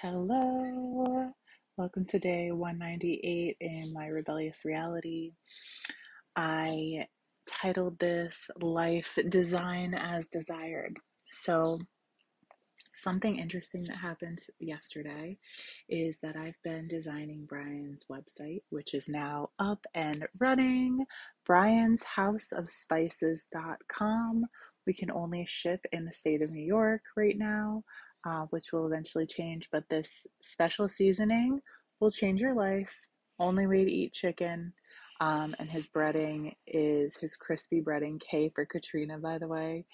Hello, welcome to day 198 in my rebellious reality. I titled this Life Design as Desired. So, Something interesting that happened yesterday is that I've been designing Brian's website, which is now up and running. Brian's House of Spices.com. We can only ship in the state of New York right now, uh, which will eventually change, but this special seasoning will change your life. Only way to eat chicken. Um, and his breading is his crispy breading, K for Katrina, by the way,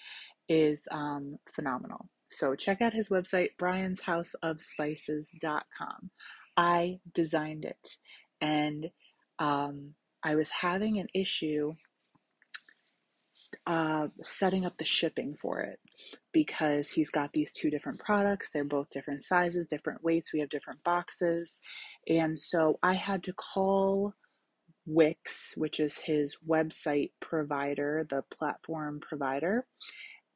is um, phenomenal. So check out his website, brianshouseofspices.com. I designed it and um, I was having an issue uh, setting up the shipping for it because he's got these two different products. They're both different sizes, different weights. We have different boxes. And so I had to call Wix, which is his website provider, the platform provider,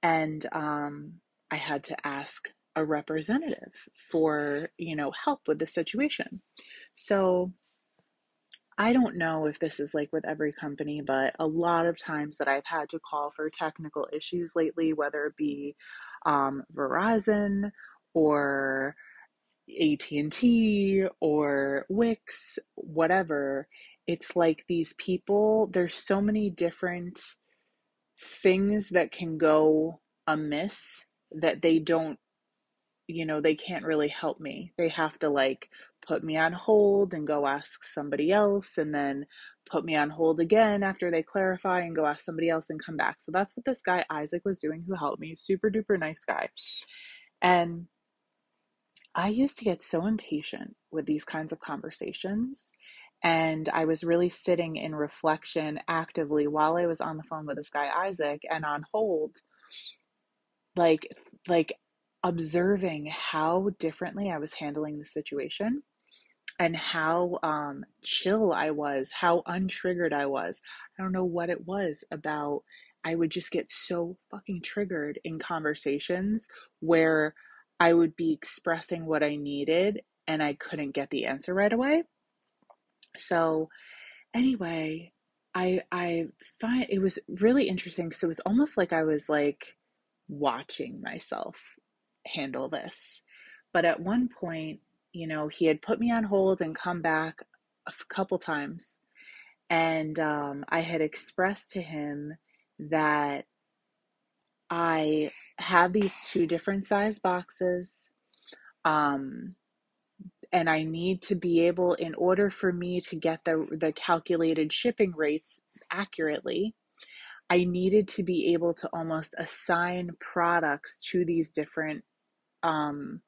and um, I had to ask a representative for, you know, help with the situation. So I don't know if this is like with every company, but a lot of times that I've had to call for technical issues lately, whether it be um, Verizon or AT&T or Wix, whatever, it's like these people, there's so many different things that can go amiss that they don't you know they can't really help me. They have to like put me on hold and go ask somebody else and then put me on hold again after they clarify and go ask somebody else and come back. So that's what this guy isaac was doing who helped me. Super duper nice guy. And i used to get so impatient with these kinds of conversations and I was really sitting in reflection actively while I was on the phone with this guy Isaac and on hold like like observing how differently I was handling the situation and how um, chill I was, how untriggered I was. I don't know what it was about. I would just get so fucking triggered in conversations where I would be expressing what I needed and I couldn't get the answer right away. So, anyway, I I find it was really interesting because it was almost like I was like watching myself handle this. But at one point, you know, he had put me on hold and come back a couple times. And um, I had expressed to him that I have these two different size boxes. Um, and I need to be able, in order for me to get the, the calculated shipping rates accurately, I needed to be able to almost assign products to these different um,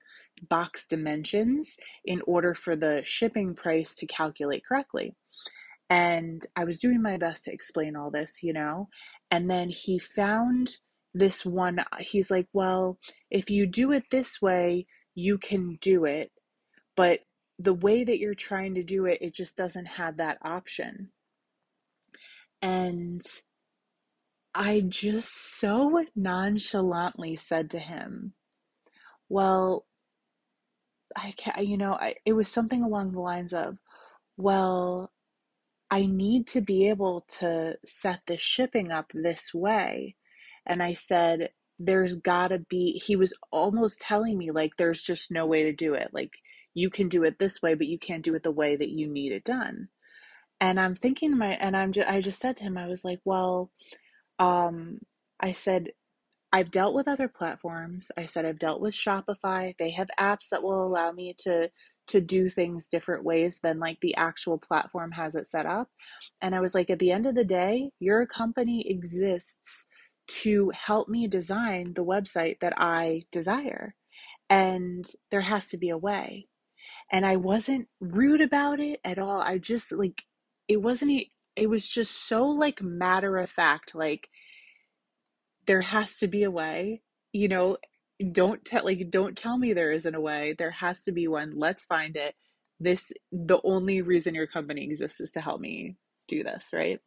box dimensions in order for the shipping price to calculate correctly. And I was doing my best to explain all this, you know. And then he found this one. He's like, Well, if you do it this way, you can do it. But the way that you're trying to do it, it just doesn't have that option. And I just so nonchalantly said to him, Well, I can't, you know, I, it was something along the lines of, Well, I need to be able to set the shipping up this way. And I said, There's gotta be, he was almost telling me, like, there's just no way to do it. Like, you can do it this way, but you can't do it the way that you need it done. And I'm thinking my, and I'm just, I just said to him, I was like, Well, um, I said, I've dealt with other platforms. I said I've dealt with Shopify. They have apps that will allow me to to do things different ways than like the actual platform has it set up. And I was like at the end of the day, your company exists to help me design the website that I desire. And there has to be a way. And I wasn't rude about it at all. I just like it wasn't it was just so like matter of fact like there has to be a way you know don't tell like don't tell me there isn't a way there has to be one let's find it. This the only reason your company exists is to help me do this right?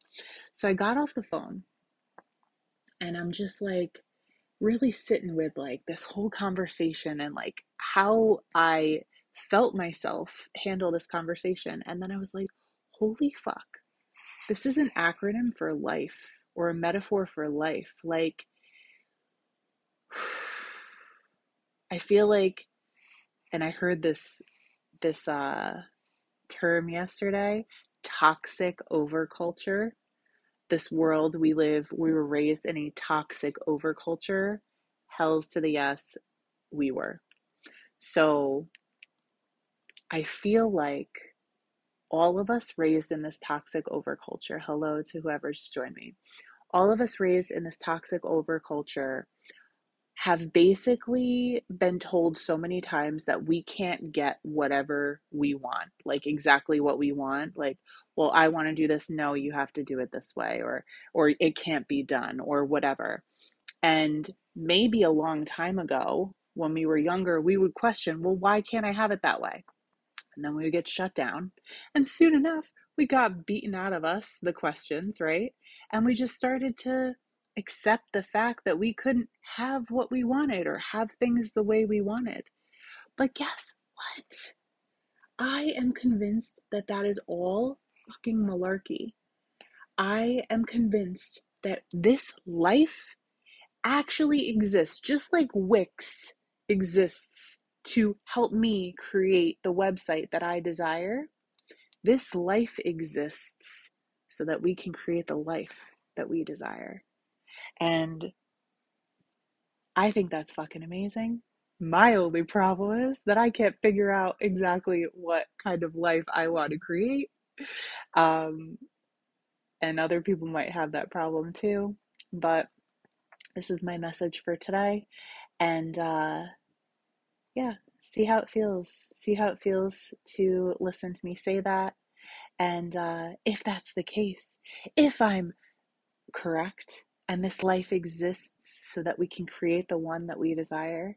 So i got off the phone and i'm just like really sitting with like this whole conversation and like how i felt myself handle this conversation. And then I was like, holy fuck, this is an acronym for life or a metaphor for life. Like, I feel like, and I heard this this uh, term yesterday, toxic overculture. This world we live, we were raised in a toxic overculture. Hells to the yes, we were. So I feel like all of us raised in this toxic overculture. Hello to whoever's joined me. All of us raised in this toxic overculture have basically been told so many times that we can't get whatever we want, like exactly what we want. Like, well, I want to do this. No, you have to do it this way, or or it can't be done, or whatever. And maybe a long time ago, when we were younger, we would question, well, why can't I have it that way? And then we would get shut down. And soon enough, we got beaten out of us the questions, right? And we just started to accept the fact that we couldn't have what we wanted or have things the way we wanted. But guess what? I am convinced that that is all fucking malarkey. I am convinced that this life actually exists, just like Wix exists to help me create the website that I desire. This life exists so that we can create the life that we desire. And I think that's fucking amazing. My only problem is that I can't figure out exactly what kind of life I want to create. Um, and other people might have that problem too. But this is my message for today. And uh, yeah, see how it feels. See how it feels to listen to me say that. And uh, if that's the case, if I'm correct and this life exists so that we can create the one that we desire,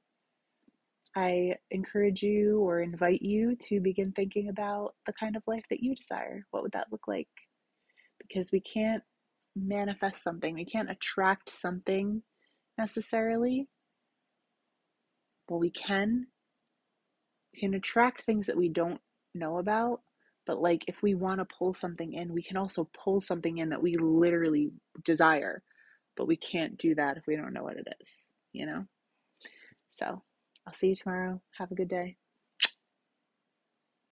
I encourage you or invite you to begin thinking about the kind of life that you desire. What would that look like? Because we can't manifest something, we can't attract something necessarily. Well, we can. We can attract things that we don't know about, but like if we want to pull something in, we can also pull something in that we literally desire but we can't do that if we don't know what it is, you know? So I'll see you tomorrow. Have a good day.